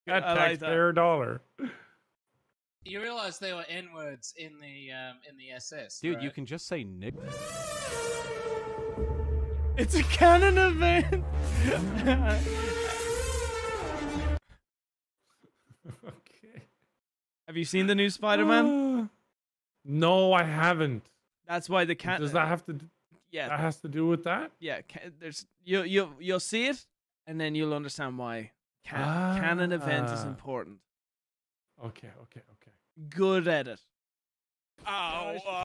That I like that. dollar. You realize there were N words in the um, in the SS, Dude, you can just say Nick. It's a canon event. okay. Have you seen the new Spider-Man? Uh, no, I haven't. That's why the can. Does that have to? d- Yeah, That has to do with that? yeah. Ca- there's you you you'll see it, and then you'll understand why can- canon event is Ah. important. Okay, okay, okay. Good at it. Ow!